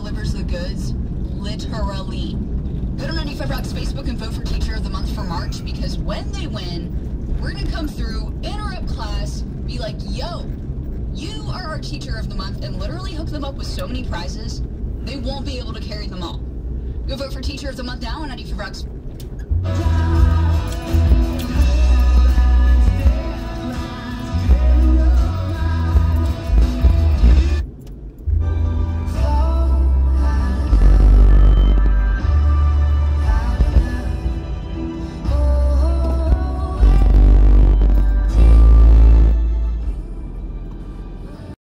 Delivers the goods, literally. Go to 95 Rock's Facebook and vote for Teacher of the Month for March because when they win, we're gonna come through, interrupt class, be like, yo, you are our Teacher of the Month, and literally hook them up with so many prizes, they won't be able to carry them all. Go vote for Teacher of the Month now on 95 Rock's.